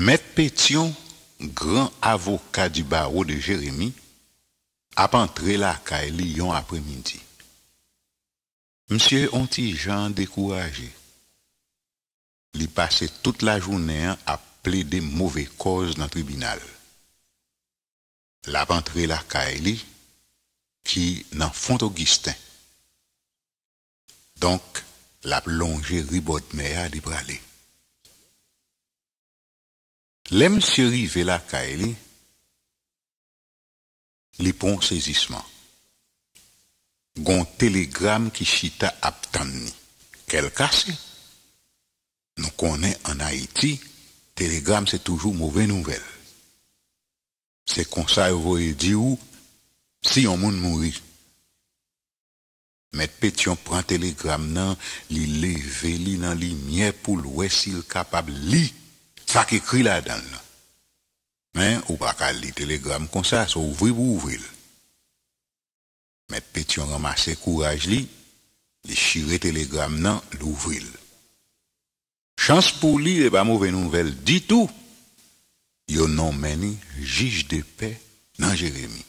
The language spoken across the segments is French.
Maître Pétion, grand avocat du barreau de Jérémie, a entré la caille Lyon après-midi. Monsieur Ontijan découragé. Il passait toute la journée à plaider mauvais causes dans le tribunal. La rentré la caille qui dans Font-Augustin. Donc, la plongée ribot de Lem se rive la ka e li, li pon sezisman. Gon telegram ki chita ap tan ni. Kel kase? Nou konen an Haiti, telegram se toujou mouve nouvel. Se konsay voye di ou, si yon moun mouri. Met Petion pran telegram nan, li leve li nan li nye pou lwe sil kapab li. ça qui écrit là-dedans. Mais ou pas qu'à lire télégramme comme ça, ça ouvrir pour ouvrir. Met Pétion ramassé courage li, li chire télégramme nan, l'ouvrir. Chance pour lui, et pas mauvaise nouvelle du tout. Yo non meni juge de paix dans Jérémie.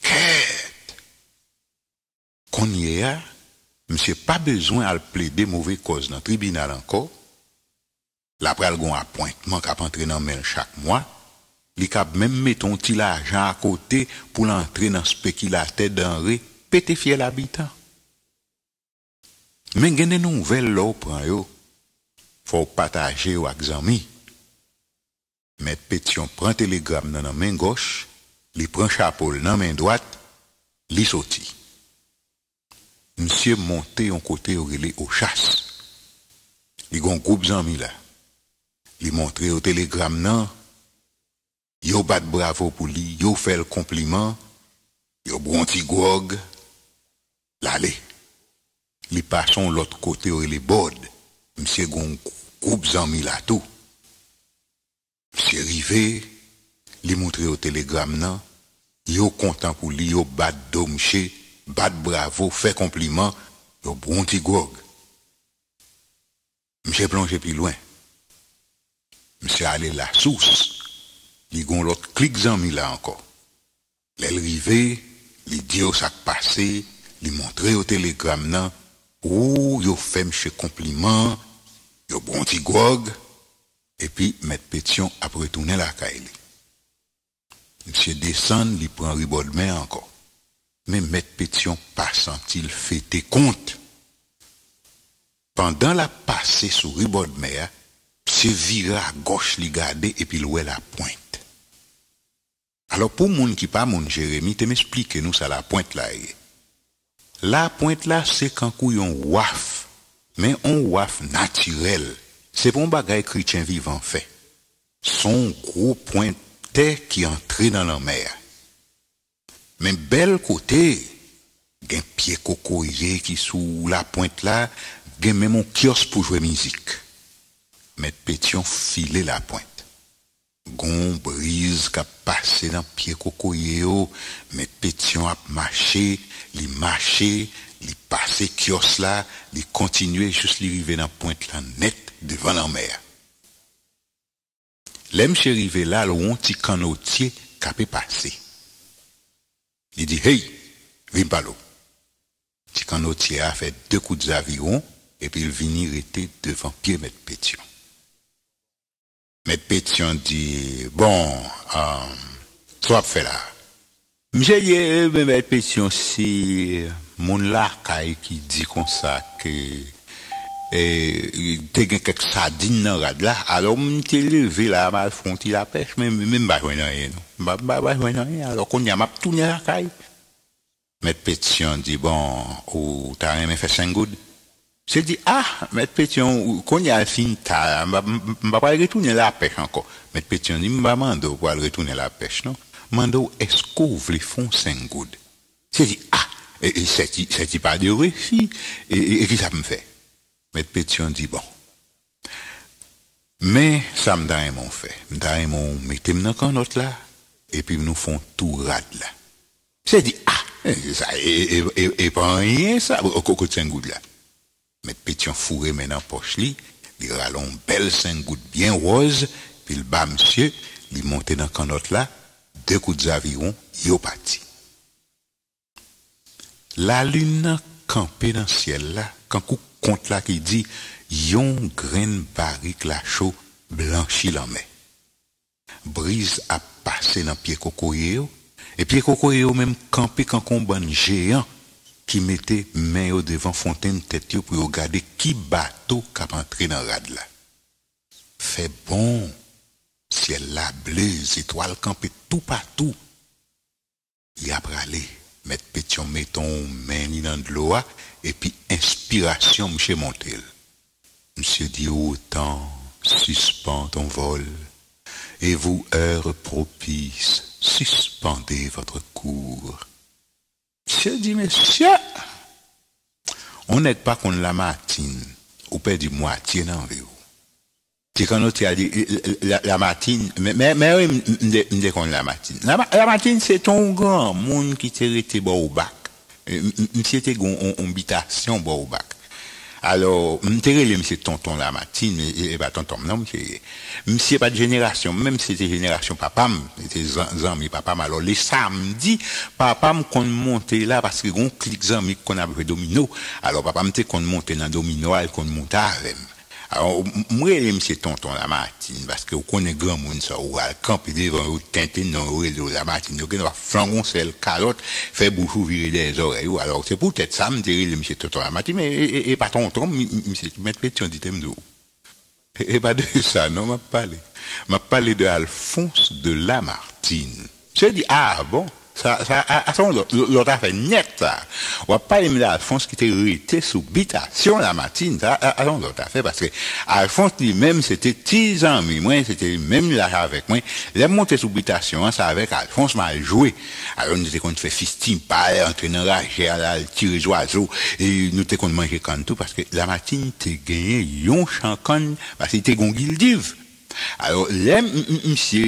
Quête! Qu'on y a, monsieur pas besoin de plaider mauvaise cause dans le tribunal encore. La pral gon appointman kap antre nan men chak mwa, li kap menm meton ti la ajan akote pou l'antre nan spekilate dan re pete fye l'abitan. Men genne nouvel lò pran yo, fò pataje yo ak zami. Met petyon pran telegram nan nan men goch, li pran chapol nan men doat, li soti. Msye monte yon kote yo gile o chas. Li gon goup zami la. Li montré au télégramme nan, yo bat bravo pour lui, yo fait le compliment, yo bronti gog, l'allé. Li passon l'autre côté où les bord, monsieur gon groupe amis là tout. Monsieur rivé, li montré au télégramme nan, yo content pour lui, yo bat domché, bat bravo, fait compliment, yo bronti gog. Monsieur plongé plus loin. Mse ale la sous, li gon lot klik zanmi la anko. Lel rive, li diyo sak pase, li montre yo telegram nan, ou yo fem che kompliment, yo bronti grog, epi met petyon ap retounen la ka ele. Mse desan li pran ribodmen anko, men met petyon pa santil fete kont. Pendan la pase sou ribodmen a, se vira goch li gade epi lwe la pointe. Alo pou moun ki pa moun Jeremie, te m'esplike nou sa la pointe la ye. La pointe la se kankou yon waf, men yon waf natirel. Se pon bagay kritien vivan fe. Son gro pointe ki antre nan la mer. Men bel kote, gen pie koko ye ki sou la pointe la, gen men moun kios pou jwe mizik. met Petion file la pointe. Gon brise kap pase nan pie kokoye yo, met Petion ap mache, li mache, li pase kios la, li kontinue jous li rive nan pointe la net devan an mer. Lem che rive la, loun ti kanotye kap e pase. Li di, hey, vim palo. Ti kanotye a fe dekou de zaviron, epi il vini rete devan pie met Petion. Mais Pétion dit, bon, euh, toi fait là. M'j'ai dit, mais Pétion, si mon lakay qui dit comme ça que et t'es quelques sardines dans rad m'te levé là m'a fronti la pêche même même pas joindre rien pas pas pas joindre rien alors qu'on y a m'a tourné la caille mais pétion dit bon ou t'as rien fait 5 good c'est dit, ah, Maître Pétion, quand il y a fin tard, je ne vais pas retourner la pêche encore. Maître Pétion dit, je ne vais pas retourner la pêche, non? Mando, est-ce que vous voulez faire 5 good? C'est dit, ah, et, et c'est pas de réussi, et, et, qui ça me fait? Maître Pétion dit, bon. Mais, ça me donne mon fait. Me donne mon, mettez-moi dans notre là, et puis nous font tout rad là. C'est dit, ah, ça, et, pas rien, ça, au de 5 good là. Met Petion foure men an poch li, li ralon bel sen gout bien roz, pil ba msye, li monte nan kanot la, de kout zaviron, yo pati. La lun nan kampe nan siel la, kankou kont la ki di, yon gren barik la chou blanchi lan me. Briz ap pase nan pie kokoye yo, e pie kokoye yo menm kampe kankon ban jeyan, qui mettait main au devant fontaine tête pour regarder qui bateau cap entré dans rad là. Fait bon, ciel là bleu, étoiles campées tout partout. Il a pralé, mettre pétion mettons main dans de l'eau et puis inspiration monsieur Montel. Monsieur dit autant suspend ton vol et vous heure propice suspendez votre cours. Monsieur dit, monsieur, on n'est pas contre la matine, ou perd du moitié dans. C'est quand on a dit, la, la matine, mais, mais, mais oui, me contre la matine. La, la matine, c'est ton grand monde qui t'est resté au bac. Monsieur était en habitation au bac. Alors, m'intéresse monsieur tonton la matinée, et pas tonton, non, monsieur, monsieur pas de génération, même si c'était génération papa, c'était amis papa, alors les samedis, papa me qu'on monter là, parce que on clique amis qu'on a domino, alors papa me qu'on monter dans domino, qu'on monte avec alors, moi, c'est tonton la matine, parce que vous connaissez grand monde, ça, ou à camper devant, ou tenter dans le la matine, vous va flangon celle calotte, fait bouchou virer des oreilles, alors, c'est peut-être ça, me dire, monsieur tonton la matine, mais, et, pas tonton, monsieur, mettre pétion, dites-moi Et pas de ça, non, m'a parlé. M'a parlé de Alphonse de Lamartine. Je dis, ah bon, ça, ça, moment l'autre a fait net, ça. On va pas aimer Alphonse qui était sous bitation la matinée, ça, ce l'autre a fait, parce que Alphonse lui-même, c'était 10 ans, mais moi, c'était même là avec moi. Les monté sous bitation, ça avec Alphonse m'a joué. Alors, nous étions qu'on fait fisting, entrer dans la à tirer les oiseaux, et nous étions qu'on mangeait quand tout, parce que la matinée, t'es gagné, yon chancon, parce que t'es gon guildive. Alors, là, monsieur,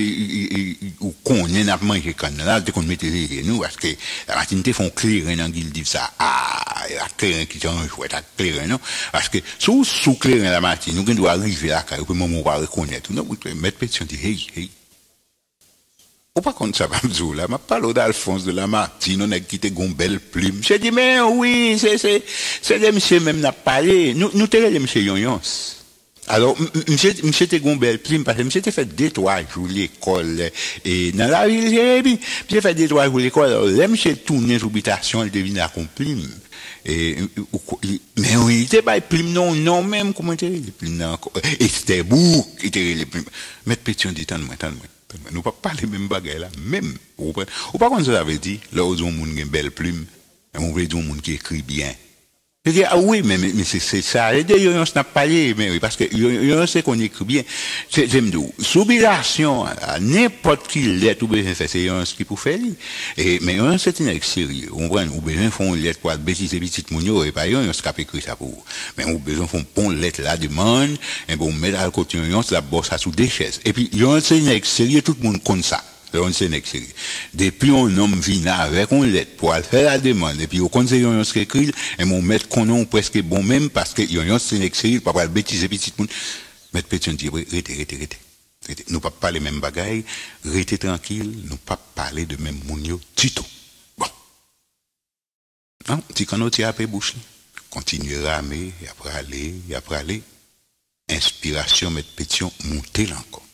ou qu'on n'a pas mangé quand là, qu'on mettait nous, parce que la matinée font clairer dans le dit ça, ah, la clairin qui sont chouette, la clairin, non? Parce que, sous, sous clairin la matinée, nous, devons arriver là, quand même, on va reconnaître, non, mettre pétition, dit, hey, hey. Ou pas contre ça, Bamzou, là, ma parle d'Alphonse de la Martine, on a quitté une belle plume. J'ai dit, mais oui, c'est, c'est, c'est des monsieur même n'a parlé. Nous, nous, t'es les monsieur Yonyons. Alors, monsieur, monsieur était belle plume parce que monsieur était fait deux, trois jours l'école, et dans la ville, j'ai j'ai fait deux, trois jours l'école, alors là, monsieur tourné sous habitation, il devine à plume. Mais oui, il était pas plume, non, non, même, comment était les plumes, non, et c'était bouc, il était les plumes. Mais pétion dit, tant de moi, tant de moi. Nous pas parler même bagaille là, même. Ou pas, ou pas comme ça avait dit, là où on a une belle plume, on veut dire monde qui écrit bien. Je dis, ah oui, mais, mais, c'est, c'est ça. Et d'ailleurs, on n'a pas parlé, mais oui, parce que, on sait qu'on écrit bien. C'est, j'aime d'où. Soubillation, à n'importe qui lettre ou besoin faire, c'est ce qui peut faire. Et, mais on c'est une sérieux. On voit, ou besoin font une lettre pour bêtiser et petites mounio, et pas on se cap écrit ça pour. Mais on besoin font pont lettre là, demande, et bon, mettre à côté, on se la bosse sous des chaises. Et puis, on c'est une sérieux, tout le monde compte ça. On Depuis un homme vient avec une lettre pour faire la demande, et puis au conseil yon se écrit, et mon maître qu'on presque bon même parce que yon c'est une pas pour bêtiser petit monde. Maître Pétion dit, rete, rete, rete. Nous pas parler même bagaille, rete tranquille, nous pas parler de même mounio tout. Bon. Non, quand on tire après bouche, continuer à ramer, et après aller, et après aller, inspiration, Maître Pétion, monter encore.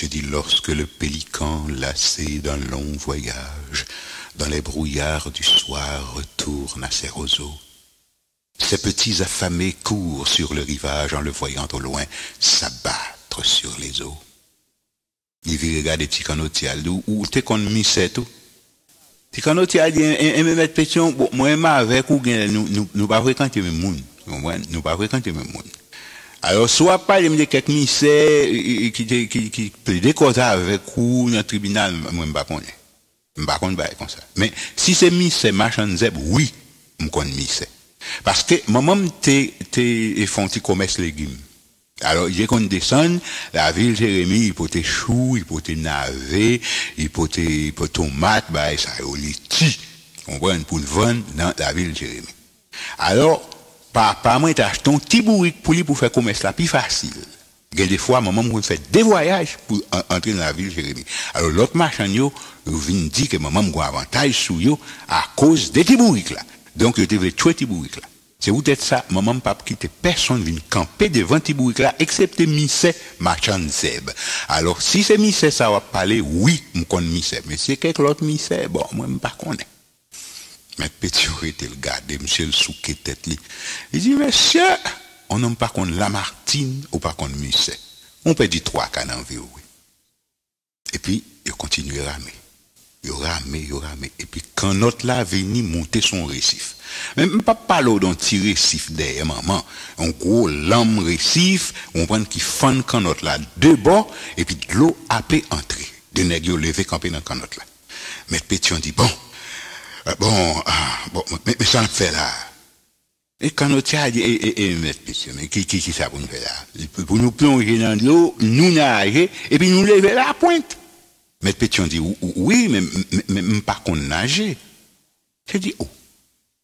C'est dit lorsque le pélican, lassé d'un long voyage, dans les brouillards du soir retourne à ses roseaux. Ses petits affamés courent sur le rivage en le voyant au loin s'abattre sur les eaux. Il vit regarder Ticanotial, ou t'es qu'on missait tout? Ticanotial dit, et me mettre pétion, moi, avec ou nous, nous, nous pas fréquenter même monde. Nous pas fréquenter même monde. Alors, soit pas de quelques misères qui, qui, qui, qui cause avec ou dans le tribunal, moi, je ne sais pas. Je ne sais pas comme ça. Mais si c'est misère, machin zeb, oui, je connais misère. Parce que, moi, t'es, t'es, font commerce légumes. Alors, j'ai qu'on descend, la ville Jérémy, il peut être chou, il peut être navet, il peut être tomate, bah, ça, il est ti. On voit pour le vendre dans la ville Jérémy. Alors, papa, t'as acheté un petit bourrique pour lui pour faire commerce là, plus facile. Des fois, maman me fait des voyages pour entrer dans la ville Jérémie. Alors, l'autre machin, yo, vient dire que maman me un avantage sur yo à cause des petits bourriques là. Donc, il devait tuer petits bourriques là. C'est peut-être ça, maman pas quitter personne vient camper devant petits bourriques là, excepté Missé, machin Zeb. Alors, si c'est Missé, ça va parler, oui, me connais Missé. Mais c'est quelque autre Missé, bon, moi, je ne connais. Mais petit était le garde, monsieur le souquet tête. Il dit, monsieur, on n'a pas contre Lamartine ou pas contre Musset. On peut dire trois canons oui. Et puis, il continue à ramer. Il rame, il rame. Et puis, quand notre là venu monter son récif. Même pas parler d'un petit récif derrière maman. Un gros lame récif, on prend qui fan quand notre là deux bords, et puis de l'eau a pu entrer. De nègres levé camper dans canot là. Mais Pétion dit, bon, bon, ah, bon, mais, ça me fait là. Et quand on a dit, et, et, mais qui, qui, qui ça pour nous faire là? Pour nous plonger dans l'eau, nous nager, et puis nous lever la pointe. Mais Pétion dit, oui, mais, mais, mais, pas qu'on nager. Je dis, oh,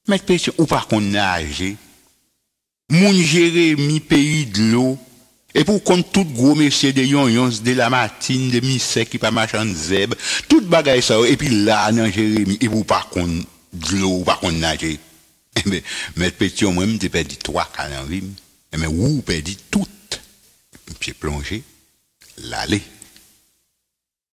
mais Pétion, ou pas qu'on nager. Moun Jérémie, pays de l'eau, et pour compte tout gros monsieur de yon de la matine, de misère qui pas machin zeb, tout bagaille ça, et puis là, dans Jérémie, et pour pas qu'on de l'eau, pas qu'on nager. Mais, mais petit, moi, je perdu trois canards, mais où perdu toutes. J'ai plongé, l'aller.